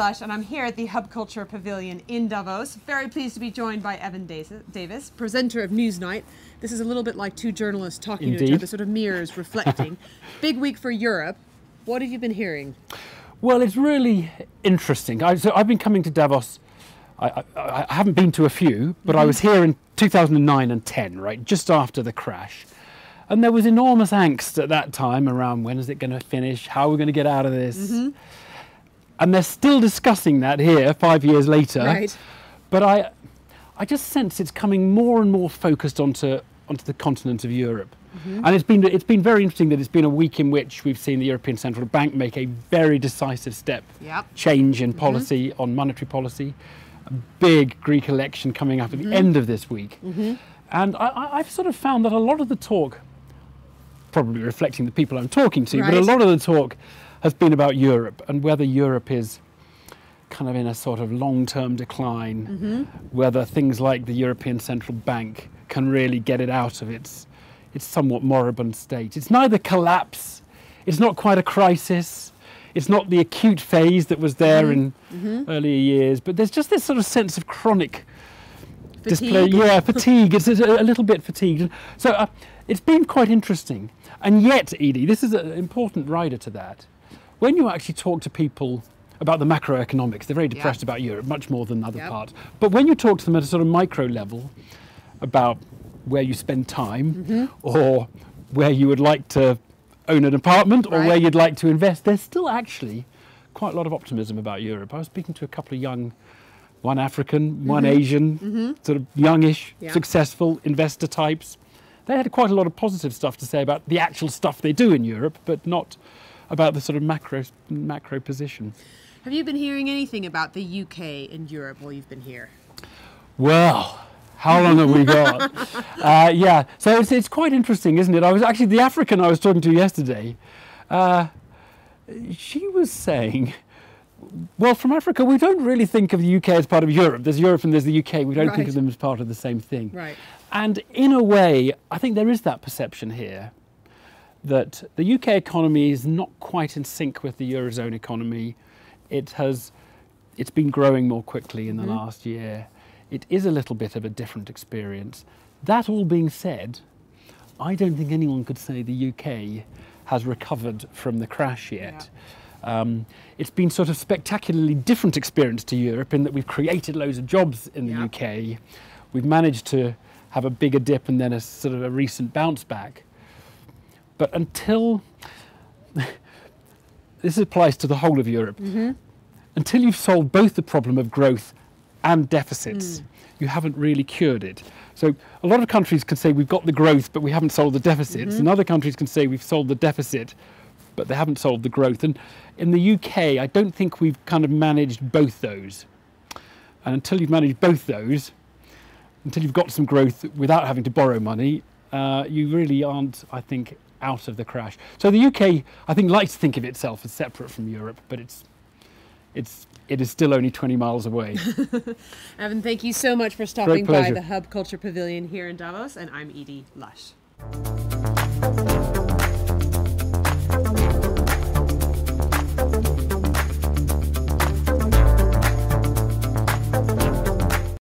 Lush, and I'm here at the Hub Culture Pavilion in Davos. Very pleased to be joined by Evan Davis, presenter of Newsnight. This is a little bit like two journalists talking Indeed. to each other, sort of mirrors reflecting. Big week for Europe. What have you been hearing? Well, it's really interesting. I, so I've been coming to Davos. I, I, I haven't been to a few, but I mm-hmm. was here in 2009 and 10, right, just after the crash. And there was enormous angst at that time around when is it going to finish? How are we going to get out of this? Mm-hmm. And they're still discussing that here five years later. Right. But I, I just sense it's coming more and more focused onto onto the continent of Europe. Mm-hmm. And it's been it's been very interesting that it's been a week in which we've seen the European Central Bank make a very decisive step Yep. change in mm-hmm. policy on monetary policy. A big Greek election coming up at the mm-hmm. end of this week. And I, I, I've sort of found that a lot of the talk, probably reflecting the people I'm talking to, but a lot of the talk has been about Europe and whether Europe is kind of in a sort of long-term decline, mm-hmm. whether things like the European Central Bank can really get it out of its its somewhat moribund state. It's neither collapse, it's not quite a crisis, it's not the acute phase that was there mm-hmm. in mm-hmm. earlier years, but there's just this sort of sense of chronic display. Fatigue? Yeah, fatigue. It's a, a little bit fatigued. So uh, it's been quite interesting. And yet, Edie, this is an important rider to that. When you actually talk to people about the macroeconomics, they're very depressed about Europe, much more than other Yep. parts. But when you talk to them at a sort of micro level about where you spend time Mm-hmm. or where you would like to own an apartment or where you'd like to invest, there's still actually quite a lot of optimism about Europe. I was speaking to a couple of young, one African, one Asian, sort of youngish, Mm-hmm. Yeah. successful investor types. They had quite a lot of positive stuff to say about the actual stuff they do in Europe, but not about the sort of macro macro position. Have you been hearing anything about the UK and Europe while you've been here? Well, how long have we got? uh, yeah, so it's, it's quite interesting, isn't it? I was actually the African I was talking to yesterday. Uh, she was saying, well, from Africa, we don't really think of the UK as part of Europe. There's Europe and there's the UK. We don't think of them as part of the same thing. Right. And in a way, I think there is that perception here that the UK economy is not quite in sync with the Eurozone economy. It has, it's been growing more quickly in the last year. It is a little bit of a different experience. That all being said, I don't think anyone could say the UK has recovered from the crash yet. Um, it's been sort of spectacularly different experience to Europe in that we've created loads of jobs in the Yeah. UK. We've managed to have a bigger dip and then a sort of a recent bounce back. But until this applies to the whole of Europe, mm-hmm. until you've solved both the problem of growth and deficits, mm. you haven't really cured it. So a lot of countries can say we've got the growth, but we haven't solved the deficits, mm-hmm. and other countries can say we've solved the deficit, but they haven't solved the growth. And in the UK, I don't think we've kind of managed both those. And until you've managed both those, until you've got some growth without having to borrow money, uh, you really aren't, I think, out of the crash. So the UK, I think, likes to think of itself as separate from Europe, but it's, it's, it is still only 20 miles away. Evan, thank you so much for stopping by the Hub Culture Pavilion here in Davos, and I'm Edie Lush.